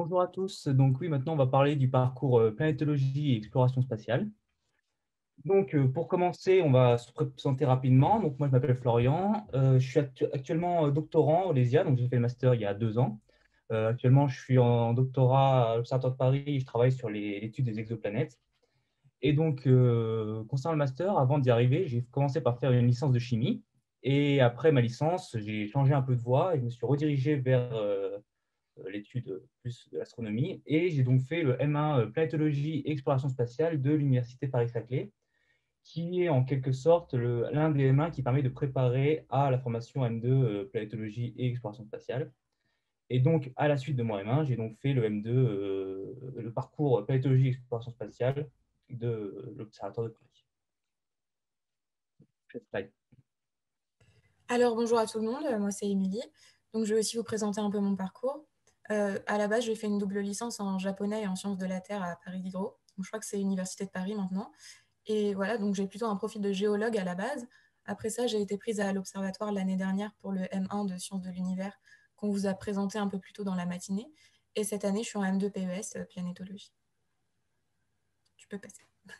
Bonjour à tous. Donc oui, maintenant on va parler du parcours euh, planétologie et exploration spatiale. Donc euh, pour commencer, on va se présenter rapidement. Donc moi je m'appelle Florian. Euh, je suis actuellement doctorant au LESIA, donc j'ai fait le master il y a deux ans. actuellement, je suis en doctorat à l'Observatoire de Paris je travaille sur l'étude des exoplanètes. Et donc, concernant le master, avant d'y arriver, j'ai commencé par faire une licence de chimie. Et après ma licence, j'ai changé un peu de voie et je me suis redirigé vers l'étude plus de l'astronomie. Et j'ai donc fait le M1 euh, planétologie et exploration spatiale de l'Université Paris-Saclay, qui est en quelque sorte l'un des M1 qui permet de préparer à la formation M2 euh, planétologie et exploration spatiale. Et donc, à la suite de mon M1, j'ai donc fait le M2, le parcours planétologie et exploration spatiale de l'Observatoire de Paris. Alors, bonjour à tout le monde, moi c'est Émilie. Donc, je vais aussi vous présenter un peu mon parcours. Euh, à la base, j'ai fait une double licence en japonais et en sciences de la Terre à Paris Diderot. je crois que c'est l'Université de Paris maintenant. Et voilà, donc j'ai plutôt un profil de géologue à la base. Après ça, j'ai été prise à l'Observatoire l'année dernière pour le M1 de sciences de l'univers qu'on vous a présenté un peu plus tôt dans la matinée. Et cette année, je suis en M2 PES, euh, planétologie. Tu peux passer.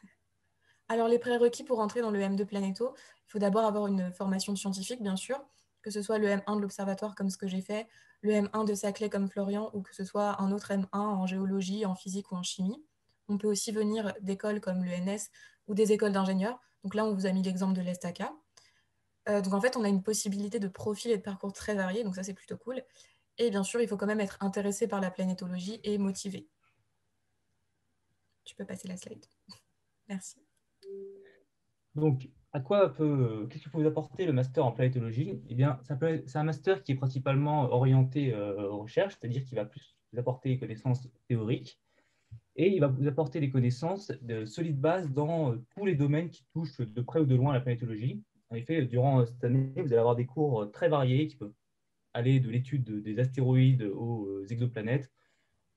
Alors, les prérequis pour entrer dans le M2 Planéto, il faut d'abord avoir une formation scientifique, bien sûr, que ce soit le M1 de l'Observatoire comme ce que j'ai fait, le M1 de Saclay comme Florian ou que ce soit un autre M1 en géologie, en physique ou en chimie. On peut aussi venir d'écoles comme l'ENS ou des écoles d'ingénieurs. Donc là, on vous a mis l'exemple de l'ESTACA. Euh, donc en fait, on a une possibilité de profil et de parcours très variés, donc ça c'est plutôt cool. Et bien sûr, il faut quand même être intéressé par la planétologie et motivé. Tu peux passer la slide. Merci. Donc, à quoi peut, qu'est-ce que peut vous apporter le master en planétologie? Eh bien, c'est un master qui est principalement orienté euh, aux recherches, c'est-à-dire qu'il va plus vous apporter des connaissances théoriques et il va vous apporter des connaissances de solides bases dans euh, tous les domaines qui touchent de près ou de loin la planétologie. En effet, durant cette année, vous allez avoir des cours très variés qui peuvent aller de l'étude des astéroïdes aux euh, exoplanètes,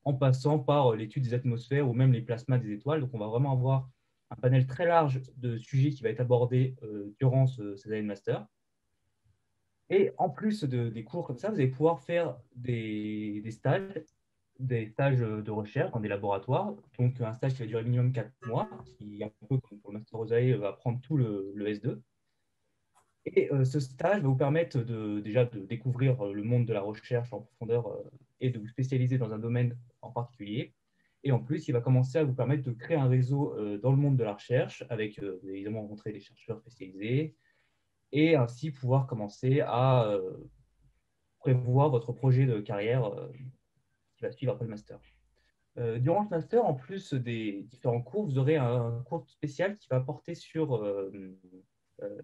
en passant par l'étude des atmosphères ou même les plasmas des étoiles. Donc, on va vraiment avoir un panel très large de sujets qui va être abordé euh, durant ce, ces années de master. Et en plus de, des cours comme ça, vous allez pouvoir faire des, stages, des stages de recherche dans des laboratoires. Donc un stage qui va durer minimum 4 mois, qui un peu comme pour le Master Rosae va prendre tout le, S2. Et euh, ce stage va vous permettre de, déjà de découvrir le monde de la recherche en profondeur euh, et de vous spécialiser dans un domaine en particulier. Et en plus, il va commencer à vous permettre de créer un réseau euh, dans le monde de la recherche, avec euh, évidemment rencontrer des chercheurs spécialisés, et ainsi pouvoir commencer à euh, prévoir votre projet de carrière qui va suivre après le master. durant ce master, en plus des différents cours, vous aurez un cours spécial qui va porter sur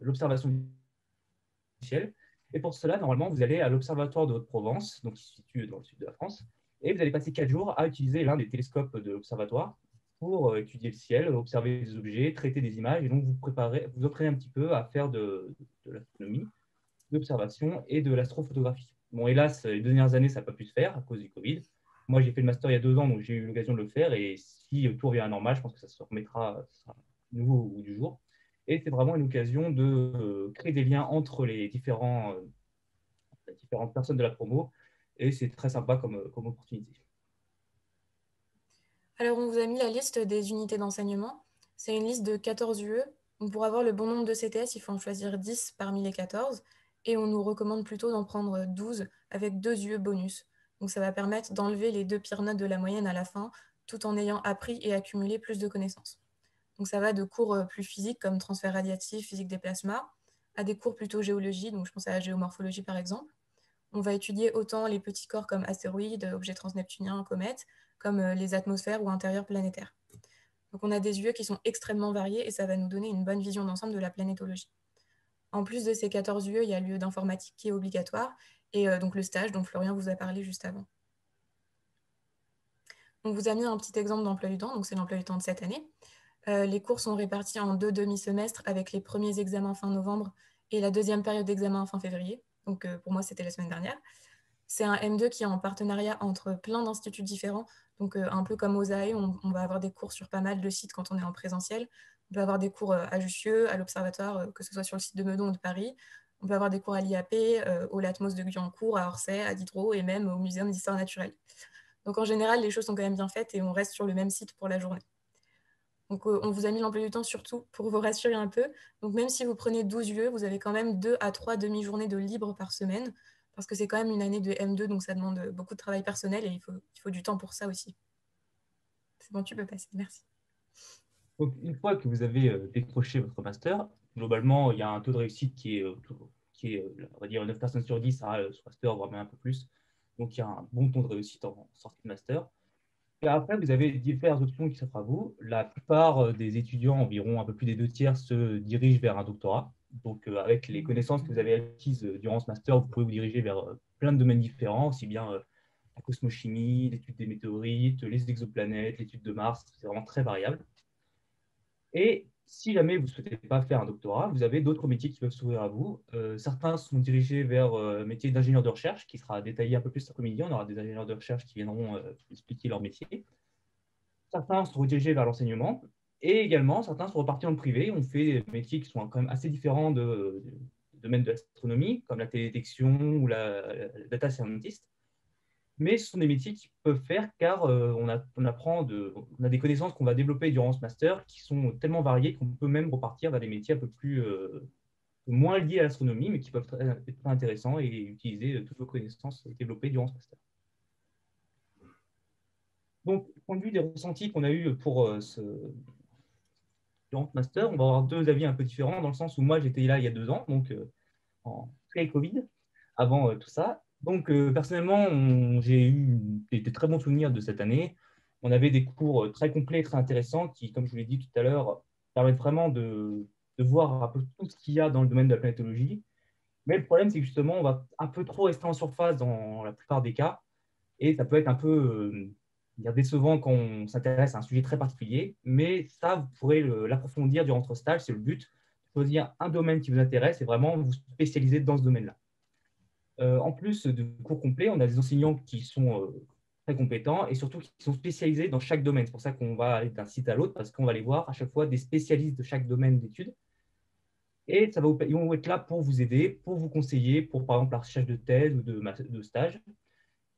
l'observation du ciel. Et pour cela, normalement, vous allez à l'Observatoire de Haute-Provence, qui se situe dans le sud de la France, et vous allez passer quatre jours à utiliser l'un des télescopes de l'observatoire pour euh, étudier le ciel, observer des objets, traiter des images, et donc vous préparez, vous apprenez un petit peu à faire de, l'astronomie, de l'observation et de l'astrophotographie. Bon, hélas, les dernières années, ça n'a pas pu se faire à cause du Covid. Moi, j'ai fait le master il y a deux ans, donc j'ai eu l'occasion de le faire, et si tout revient à normal, je pense que ça se remettra nouveau au du jour. Et c'est vraiment une occasion de euh, créer des liens entre euh, les différentes personnes de la promo et c'est très sympa comme, comme opportunité. Alors, on vous a mis la liste des unités d'enseignement. C'est une liste de 14 UE. Pour avoir le bon nombre de CTS, il faut en choisir 10 parmi les 14. Et on nous recommande plutôt d'en prendre 12 avec 2 UE bonus. Donc, ça va permettre d'enlever les deux pires notes de la moyenne à la fin, tout en ayant appris et accumulé plus de connaissances. Donc, ça va de cours euh, plus physiques comme transfert radiatif, physique des plasmas, à des cours plutôt géologie, donc je pense à la géomorphologie par exemple, on va étudier autant les petits corps comme astéroïdes, objets transneptuniens, comètes, comme euh, les atmosphères ou intérieurs planétaires. Donc on a des yeux qui sont extrêmement variés et ça va nous donner une bonne vision d'ensemble de la planétologie. En plus de ces 14 lieux, il y a lieu d'informatique qui est obligatoire et euh, donc le stage dont Florian vous a parlé juste avant. On vous a mis un petit exemple d'emploi du temps, donc c'est l'emploi du temps de cette année. Euh, les cours sont répartis en deux demi-semestres avec les premiers examens fin novembre et la deuxième période d'examen fin février. Donc euh, pour moi, c'était la semaine dernière. C'est un M2 qui est en partenariat entre plein d'instituts différents. Donc euh, un peu comme aux on, va avoir des cours sur pas mal de sites quand on est en présentiel. On peut avoir des cours euh, à Jussieu, à l'Observatoire, que ce soit sur le site de Meudon ou de Paris. On peut avoir des cours à l'IAP, au Latmos de Guyancourt, à Orsay, à Diderot et même au Muséum d'histoire naturelle. Donc en général, les choses sont quand même bien faites et on reste sur le même site pour la journée. Donc on vous a mis l'emploi du temps surtout pour vous rassurer un peu. Donc même si vous prenez 12 lieux, vous avez quand même 2 à 3 demi-journées de libre par semaine parce que c'est quand même une année de M2, donc ça demande beaucoup de travail personnel et il faut, du temps pour ça aussi. C'est bon, tu peux passer. Merci. Donc, une fois que vous avez euh, décroché votre master, globalement, il y a un taux de réussite qui est, euh, qui est euh, on va dire, 9 personnes sur 10 à ce master, voire même un peu plus. Donc, il y a un bon taux de réussite en sortie de master. Et après, vous avez différentes options qui s'offrent à vous. La plupart des étudiants, environ un peu plus des deux tiers, se dirigent vers un doctorat. Donc, avec les connaissances que vous avez acquises durant ce master, vous pouvez vous diriger vers plein de domaines différents, aussi bien la cosmochimie, l'étude des météorites, les exoplanètes, l'étude de Mars, c'est vraiment très variable. Et si jamais vous ne souhaitez pas faire un doctorat, vous avez d'autres métiers qui peuvent s'ouvrir à vous. Euh, certains sont dirigés vers euh, le métier d'ingénieur de recherche, qui sera détaillé un peu plus cet après-midi. On aura des ingénieurs de recherche qui viendront euh, expliquer leur métier. Certains sont redirigés vers l'enseignement. Et également, certains sont repartis dans le privé. On fait des métiers qui sont quand même assez différents de, du domaine de l'astronomie, comme la télédétection ou la, la data scientist mais ce sont des métiers qui peuvent faire car euh, on, a, apprend on a des connaissances qu'on va développer durant ce master qui sont tellement variées qu'on peut même repartir vers des métiers un peu plus euh, moins liés à l'astronomie, mais qui peuvent être très intéressants et utiliser euh, toutes vos connaissances développées durant ce master. Donc, au point de vue des ressentis qu'on a eu pour ce durant ce master, on va avoir deux avis un peu différents dans le sens où moi j'étais là il y a deux ans, donc en pré-Covid, avant tout ça, donc, euh, personnellement, j'ai eu des, très bons souvenirs de cette année. On avait des cours euh, très complets, très intéressants, qui, comme je vous l'ai dit tout à l'heure, permettent vraiment de, voir un peu tout ce qu'il y a dans le domaine de la planétologie. Mais le problème, c'est que justement, on va un peu trop rester en surface dans la plupart des cas. Et ça peut être un peu euh, décevant quand on s'intéresse à un sujet très particulier. Mais ça, vous pourrez l'approfondir durant votre stage. C'est le but. Choisir un domaine qui vous intéresse et vraiment vous spécialiser dans ce domaine-là. Euh, en plus de cours complets, on a des enseignants qui sont euh, très compétents et surtout qui sont spécialisés dans chaque domaine. C'est pour ça qu'on va aller d'un site à l'autre parce qu'on va aller voir à chaque fois des spécialistes de chaque domaine d'études. Et ça va ils vont être là pour vous aider, pour vous conseiller, pour par exemple la recherche de thèse ou de, stage,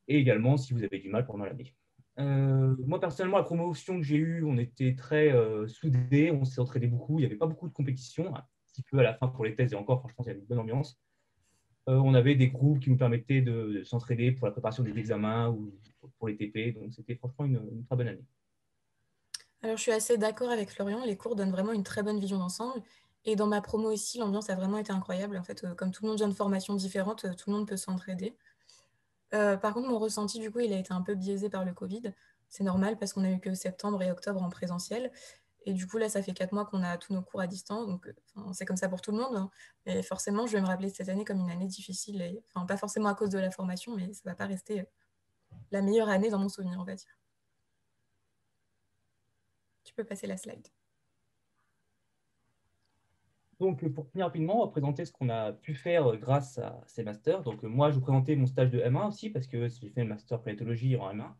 et également si vous avez du mal pendant l'année. Euh, moi, personnellement, la promotion que j'ai eue, on était très soudés, on s'est entraîné beaucoup, il n'y avait pas beaucoup de compétition, un petit peu à la fin pour les thèses, et encore, franchement, il y avait une bonne ambiance. Euh, on avait des groupes qui nous permettaient de, s'entraider pour la préparation des examens ou pour les TP. Donc, c'était franchement une, très bonne année. Alors, je suis assez d'accord avec Florian. Les cours donnent vraiment une très bonne vision d'ensemble. Et dans ma promo aussi, l'ambiance a vraiment été incroyable. En fait, euh, comme tout le monde vient de formations différentes, euh, tout le monde peut s'entraider. par contre, mon ressenti, du coup, il a été un peu biaisé par le Covid. C'est normal parce qu'on a eu que septembre et octobre en présentiel. Et du coup, là, ça fait quatre mois qu'on a tous nos cours à distance. Donc, euh, c'est comme ça pour tout le monde. Hein. Mais forcément, je vais me rappeler cette année comme une année difficile. Et, enfin, pas forcément à cause de la formation, mais ça ne va pas rester euh, la meilleure année dans mon souvenir, on va dire. Tu peux passer la slide. Donc, pour finir rapidement, on va présenter ce qu'on a pu faire euh, grâce à ces masters. Donc, moi, je vous présenter mon stage de M1 aussi, parce que j'ai fait le master planétologie en M1.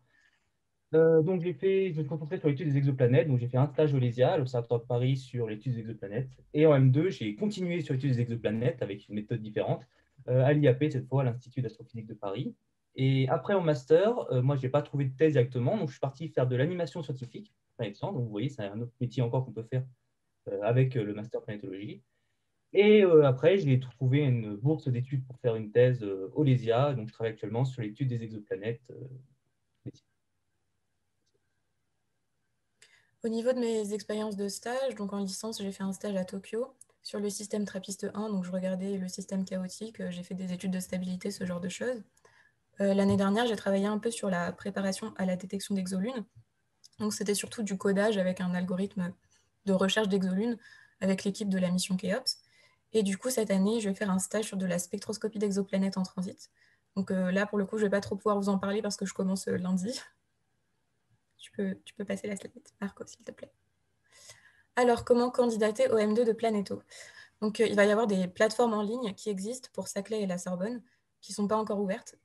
Euh, donc, j'ai fait, je me suis concentré sur l'étude des exoplanètes. Donc, j'ai fait un stage au LESIA, à l'Observatoire de Paris, sur l'étude des exoplanètes. Et en M2, j'ai continué sur l'étude des exoplanètes avec une méthode différente, euh, à l'IAP, cette fois, à l'Institut d'astrophysique de Paris. Et après, en master, euh, moi, je n'ai pas trouvé de thèse directement. Donc, je suis parti faire de l'animation scientifique, Donc, vous voyez, c'est un autre métier encore qu'on peut faire avec le master planétologie. Et après, j'ai trouvé une bourse d'études pour faire une thèse au LESIA. Donc, je travaille actuellement sur l'étude des exoplanètes Au niveau de mes expériences de stage, donc en licence, j'ai fait un stage à Tokyo sur le système Trappiste 1, donc je regardais le système chaotique, euh, j'ai fait des études de stabilité, ce genre de choses. Euh, l'année dernière, j'ai travaillé un peu sur la préparation à la détection d'exolunes. Donc c'était surtout du codage avec un algorithme de recherche d'exolunes avec l'équipe de la mission Keops. Et du coup, cette année, je vais faire un stage sur de la spectroscopie d'exoplanètes en transit. Donc euh, là, pour le coup, je ne vais pas trop pouvoir vous en parler parce que je commence lundi. Tu peux, passer la slide, Marco, s'il te plaît. Alors, comment candidater au M2 de Planeto Donc, euh, il va y avoir des plateformes en ligne qui existent pour Saclay et la Sorbonne, qui ne sont pas encore ouvertes.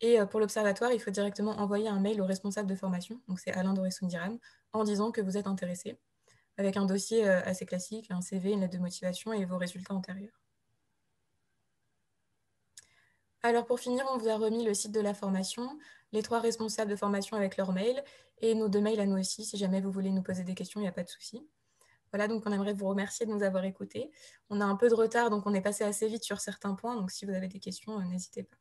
Et euh, pour l'observatoire, il faut directement envoyer un mail au responsable de formation, donc c'est Alain Doré-Sundiram, en disant que vous êtes intéressé, avec un dossier euh, assez classique, un CV, une lettre de motivation et vos résultats antérieurs. Alors pour finir, on vous a remis le site de la formation, les trois responsables de formation avec leur mail et nos deux mails à nous aussi. Si jamais vous voulez nous poser des questions, il n'y a pas de souci. Voilà, donc on aimerait vous remercier de nous avoir écoutés. On a un peu de retard, donc on est passé assez vite sur certains points. Donc si vous avez des questions, euh, n'hésitez pas.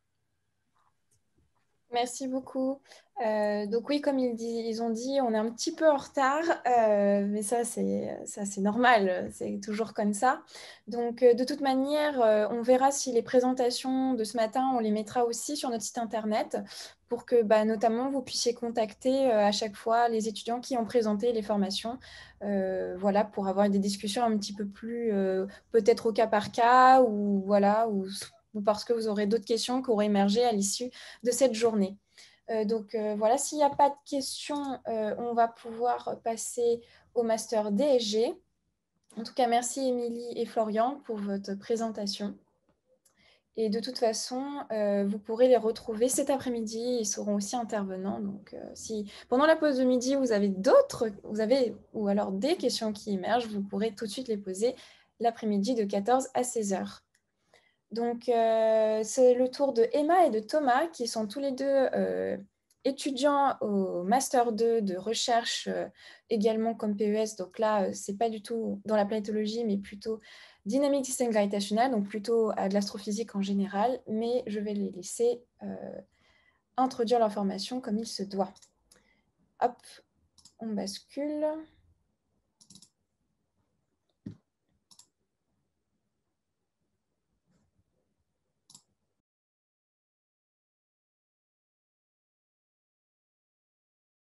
Merci beaucoup. Euh, donc oui, comme ils, ont dit, on est un petit peu en retard, euh, mais ça c'est normal, c'est toujours comme ça. Donc euh, de toute manière, on verra si les présentations de ce matin, on les mettra aussi sur notre site internet pour que bah, notamment vous puissiez contacter à chaque fois les étudiants qui ont présenté les formations, voilà, pour avoir des discussions un petit peu plus peut-être au cas par cas ou voilà ou ou parce que vous aurez d'autres questions qui auraient émergé à l'issue de cette journée. Euh, donc euh, voilà, s'il n'y a pas de questions, euh, on va pouvoir passer au master DSG. En tout cas, merci Émilie et Florian pour votre présentation. Et de toute façon, vous pourrez les retrouver cet après-midi. Ils seront aussi intervenants. Donc, si pendant la pause de midi, vous avez d'autres, vous avez ou alors des questions qui émergent, vous pourrez tout de suite les poser l'après-midi de 14 à 16 heures. Donc, euh, c'est le tour de Emma et de Thomas, qui sont tous les deux euh, étudiants au Master 2 de recherche, euh, également comme PES. Donc là, c'est pas du tout dans la planétologie, mais plutôt dynamique système gravitationnel, donc plutôt à de l'astrophysique en général. Mais je vais les laisser introduire l'information comme il se doit. Hop, on bascule.